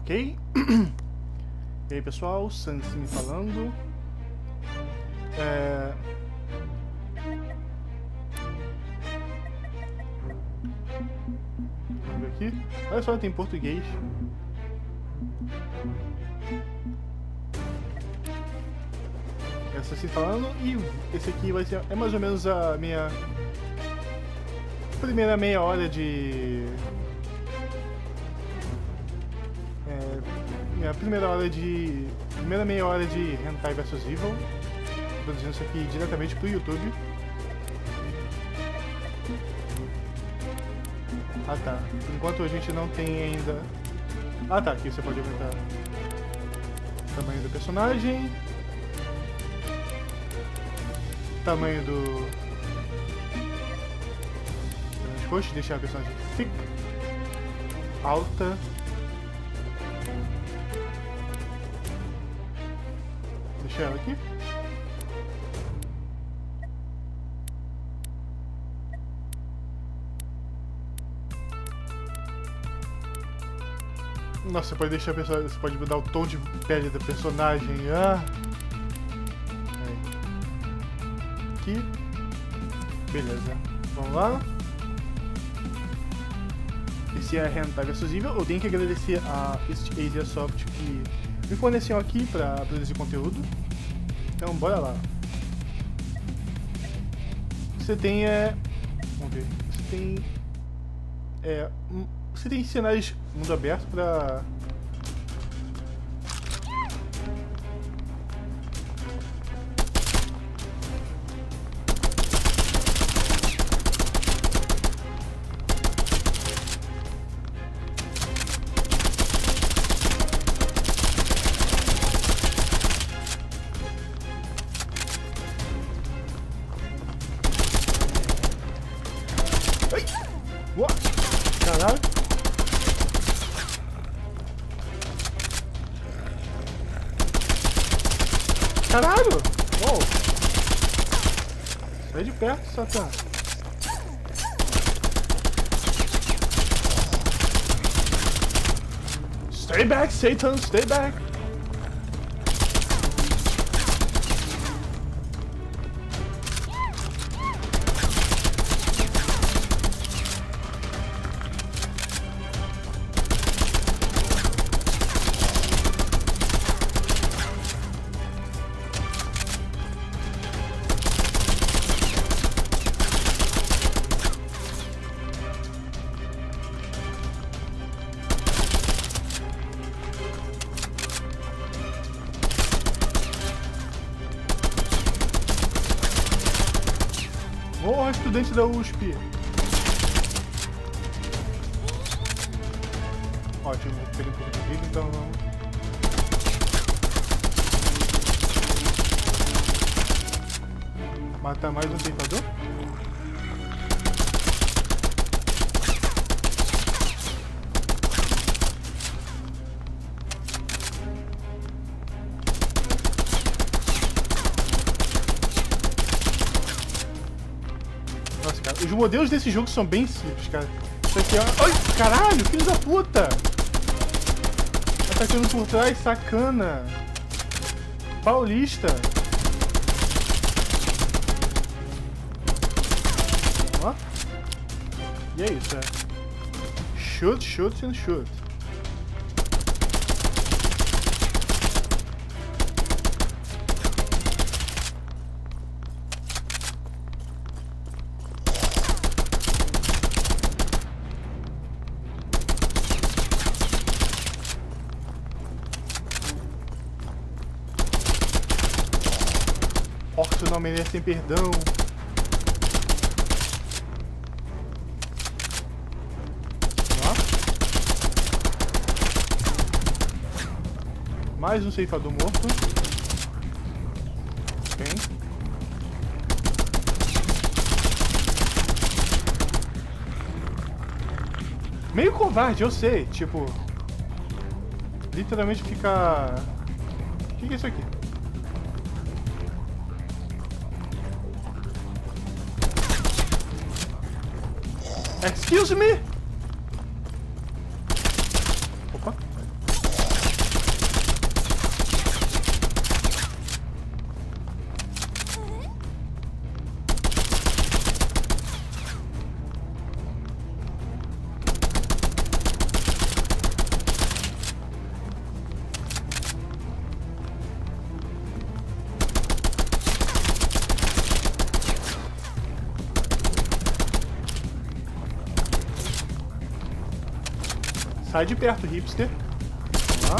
Ok? e aí pessoal, Sansini falando. É... Vamos ver aqui. Olha só, tem português. Essa assim falando e esse aqui vai ser é mais ou menos a minha primeira meia hora de minha primeira hora de primeira meia hora de Hentai vs Evil produzindo isso aqui diretamente pro YouTube. Ah tá. Enquanto a gente não tem ainda ah tá aqui você pode aumentar o tamanho do personagem. Tamanho do rosto, deixar a personagem thick, alta. Aqui. Nossa, você pode deixar a pessoa. Você pode mudar o tom de pele da personagem. Ah! Aqui. Beleza. Vamos lá esse é Hentai Evil. Eu tenho que agradecer a Asia Soft que me forneceu aqui para produzir conteúdo. Então, bora lá. Você tem é, vamos ver. Você tem é, você tem cenários mundo aberto Caralho. Caralho! Oh. Sai de perto, Satã. Stay back, Satan, stay back. Estudante da USP. Ótimo, peguei um pouco de vida, então vamos. Matar mais um tentador? Os modelos desse jogo são bem simples, cara. Isso aqui. Ai, caralho, filho da puta! Atacando por trás, sacana. Paulista. Ó. E é isso, é. Shoot, shoot and shoot. Merecem perdão. Lá. Mais um ceifador morto. Bem. Meio covarde, eu sei. Tipo... Literalmente ficar... O que, que é isso aqui? Excuse me? Sai de perto, hipster. Lá.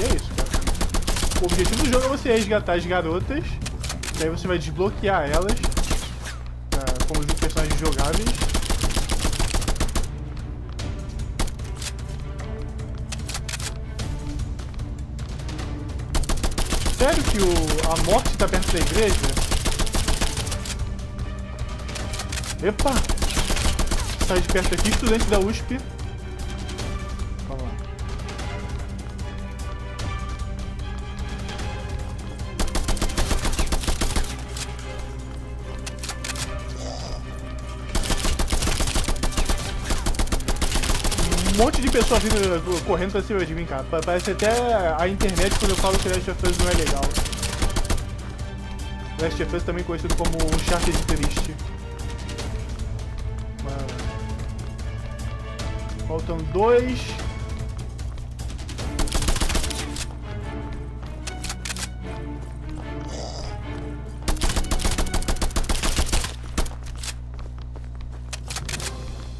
E é isso, cara. O objetivo do jogo é você resgatar as garotas. E aí você vai desbloquear elas pra, como personagens jogáveis. Sério que o, a morte tá perto da igreja? Epa! Sai de perto aqui, estudante da USP. Pessoas vindo correndo pra cima de mim, cara. Parece até a internet quando eu falo que Last of Us não é legal. Last of Us também conhecido como Uncharted triste. Faltam dois.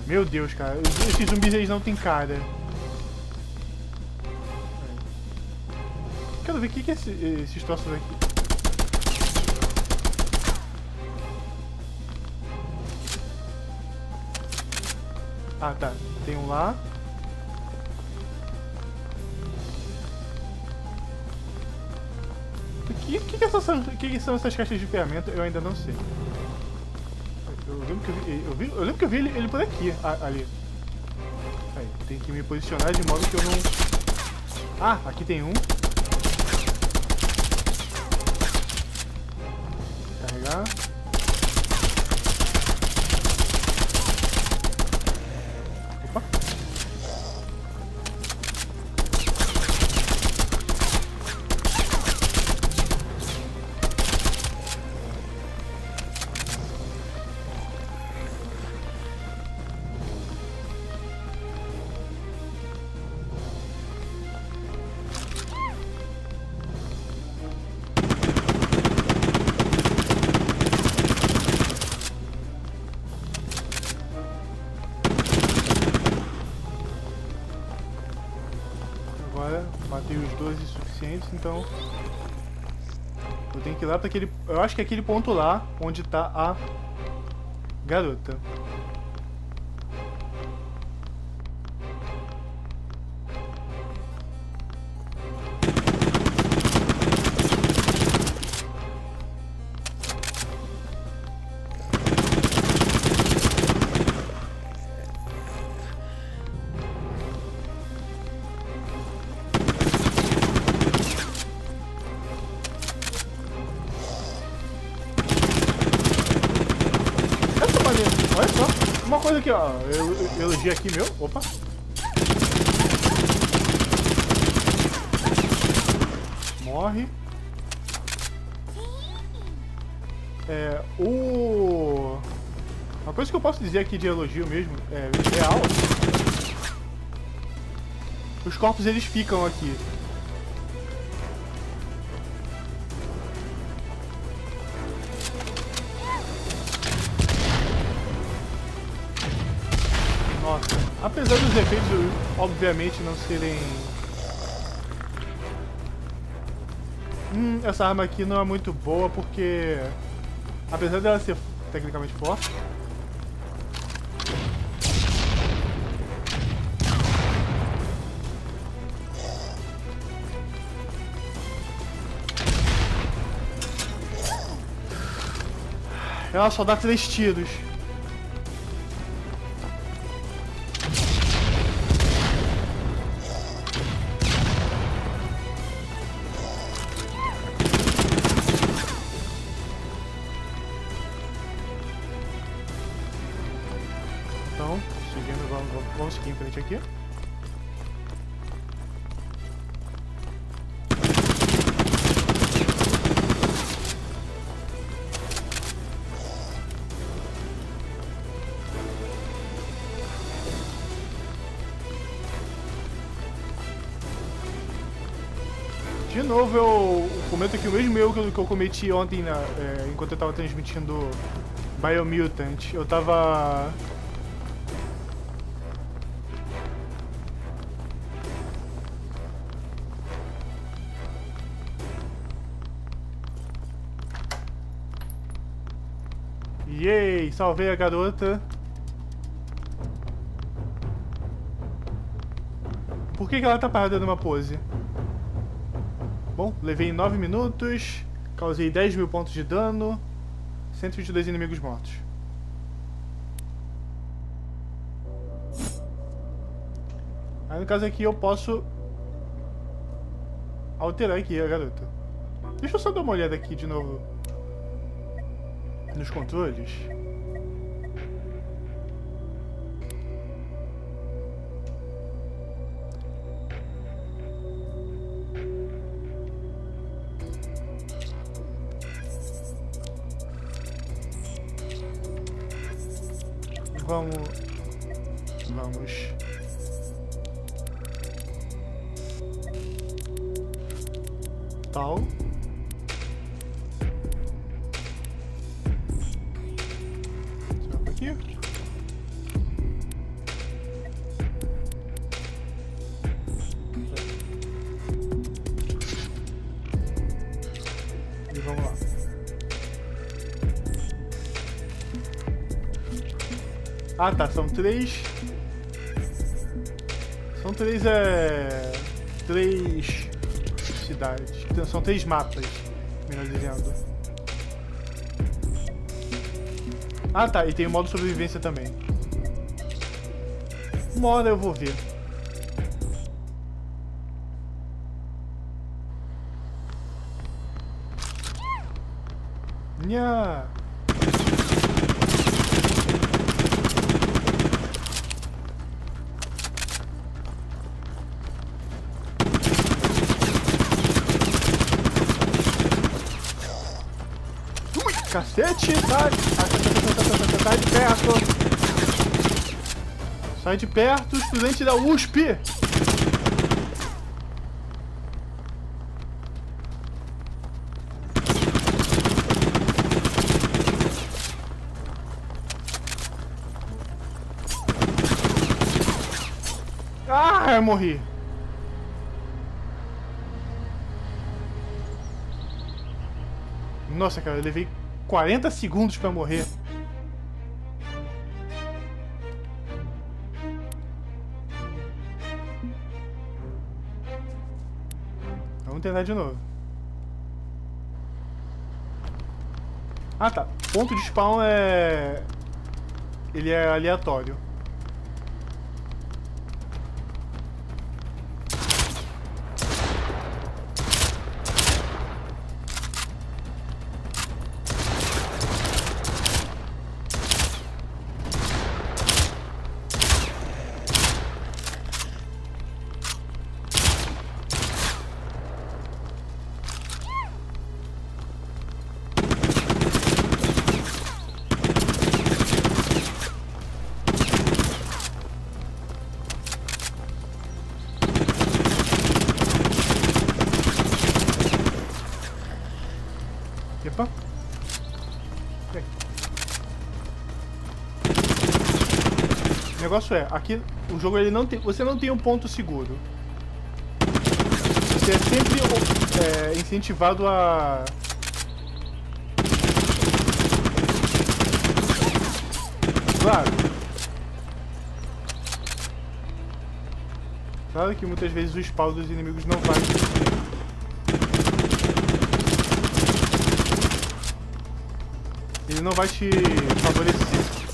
Meu Deus, cara. Esses zumbis eles não tem cara. Quero ver o que, que é esse, esses troços aqui. Ah, tá. Tem um lá. O que, que, que, essas, que, que são essas caixas de ferramenta? Eu ainda não sei. Eu lembro que eu vi, eu, vi, eu, lembro que eu vi ele, ele por aqui, ali. Aí, tem que me posicionar de modo que eu não... Ah, aqui tem um. Carregar. Matei os 12 suficientes, então... Eu tenho que ir lá para aquele... Eu acho que é aquele ponto lá, onde tá a garota. Aqui, ó. Elogio aqui meu. Opa. Morre. É, o... Uma coisa que eu posso dizer aqui de elogio mesmo, é real. Os corpos eles ficam aqui. Apesar dos efeitos, obviamente, não serem... Hum, essa arma aqui não é muito boa porque... Apesar dela ser tecnicamente forte... Ela só dá três tiros. Frente aqui. De novo eu comento aqui o mesmo erro que eu, que eu cometi ontem na, é, enquanto eu tava transmitindo Biomutant. Eu tava Salvei a garota. Por que, que ela tá parada numa pose? Bom, levei 9 minutos, causei 10 mil pontos de dano, 122 inimigos mortos. Aí no caso aqui eu posso alterar aqui a garota. Deixa eu só dar uma olhada aqui de novo nos controles. Ah tá, são três. São três é. Três cidades. São três mapas, melhor dizendo. Ah tá, e tem o modo sobrevivência também. Uma hora eu vou ver. Nha! Cacete, sai! Sai de perto! Sai de perto, estudante da USP! Ah, eu morri. Nossa, cara, eu levei 40 segundos pra morrer. Vamos tentar de novo. Ah tá. Ponto de spawn é... Ele é aleatório. Negócio é, aqui o jogo ele não tem, você não tem um ponto seguro. Você é sempre é, incentivado a Claro. Claro que muitas vezes o spawn dos inimigos não vai ele não vai te favorecer.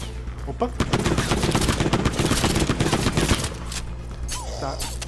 Opa! Tá.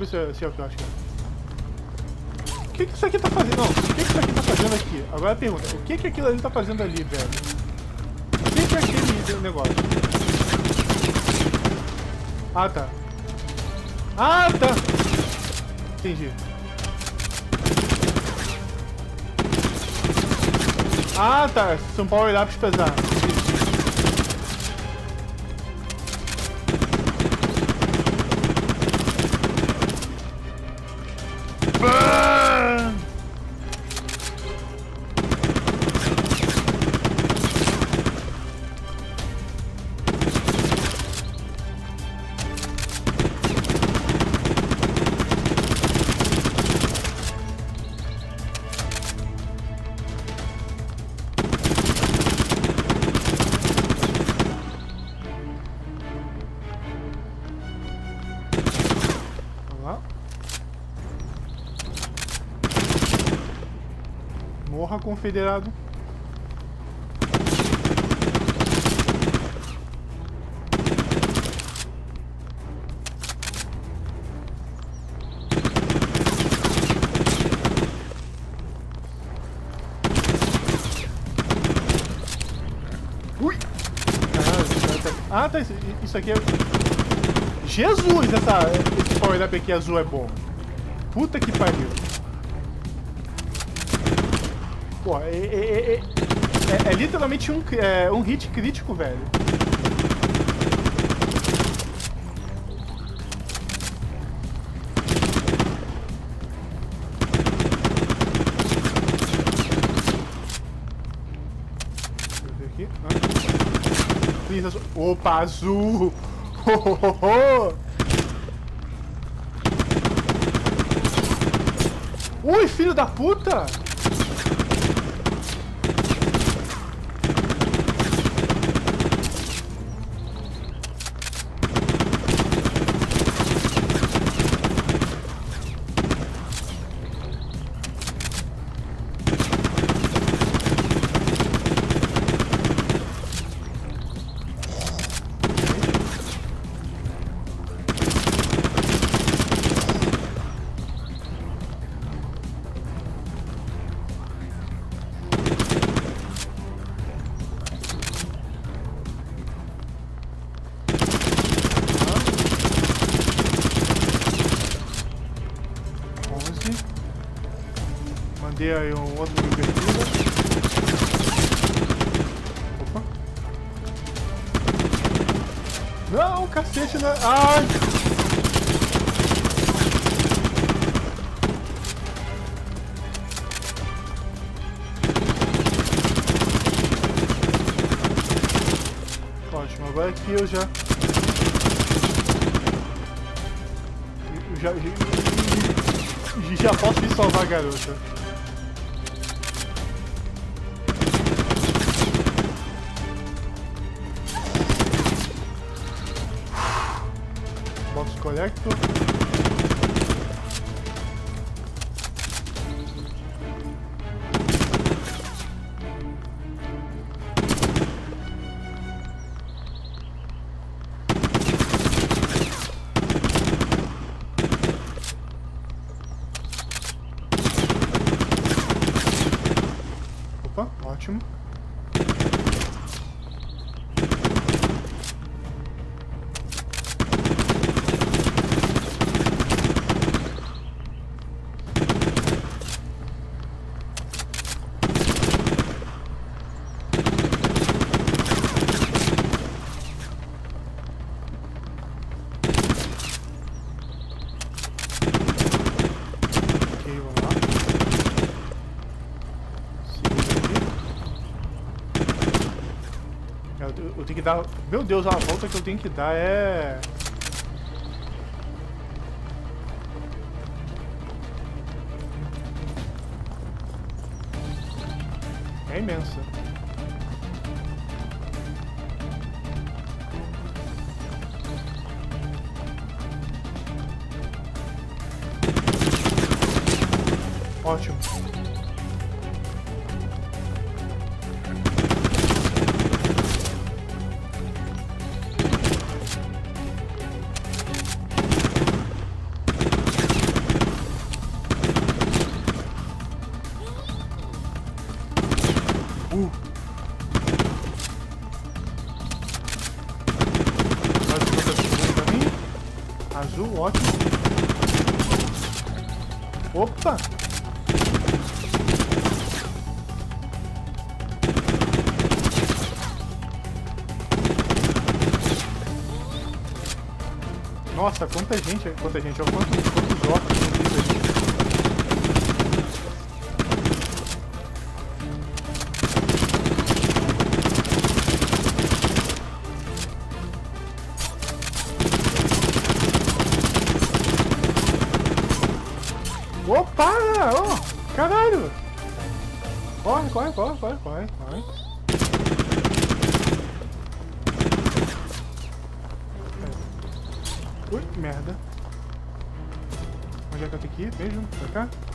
Ver se é, se é o que eu acho é. O que, que isso aqui tá fazendo? Não, o que, que isso aqui tá fazendo aqui? Agora a pergunta, o que, que aquilo ali tá fazendo ali, velho? O que, que é aquele negócio? Ah, tá. Ah, tá! Entendi. Ah, tá. São power-ups pesados. Confederado. Ui! Ah, tá. Isso aqui é... Jesus, essa, esse power-up aqui azul é bom. Puta que pariu. Pô, é, é, é, é, é literalmente um, um hit crítico, velho. Opa, azul! Oh, oh, oh. Ui, filho da puta! Agora aqui eu já... Eu já, já, posso me salvar garota. Collector. Deus, a volta que eu tenho que dar é... É imensa. Ótimo. Nossa, quanta gente, quanta gente, quantos, quantos Ir mesmo? Pra cá?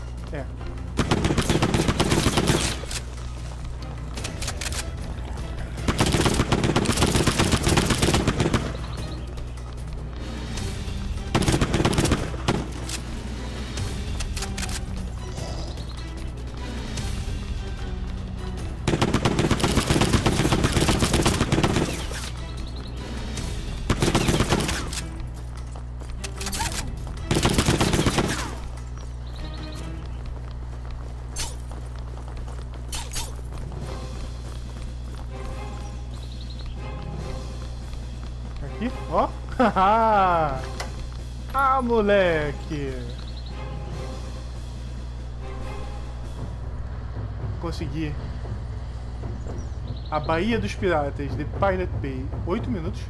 A Baía dos Piratas, The Pirate Bay. 8 minutos.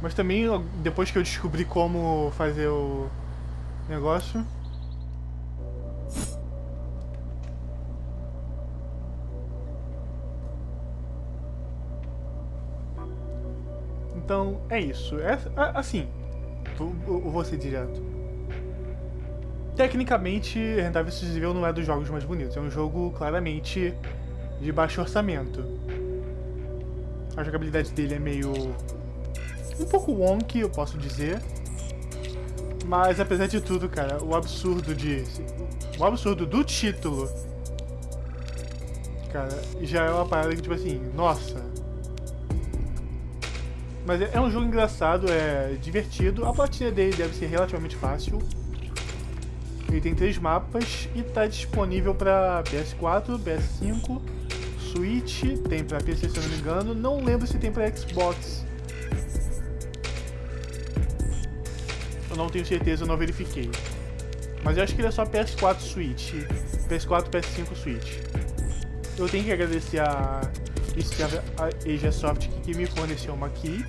Mas também, depois que eu descobri como fazer o negócio, Então, é isso. É, assim, vou ser direto. Tecnicamente, vs Evil não é dos jogos mais bonitos. É um jogo claramente de baixo orçamento. A jogabilidade dele é meio... um pouco wonky, eu posso dizer. Mas, apesar de tudo, cara, o absurdo de... O absurdo do título... Cara, já é uma parada que, tipo assim, nossa... Mas é um jogo engraçado, é divertido. A platina dele deve ser relativamente fácil. Ele tem três mapas e está disponível para PS4, PS5, Switch, tem para PC se eu não me engano. Não lembro se tem para Xbox. Eu não tenho certeza, eu não verifiquei. Mas eu acho que ele é só PS4 Switch. PS4, PS5 Switch. Eu tenho que agradecer a isso a Asia Soft que me forneceu uma key.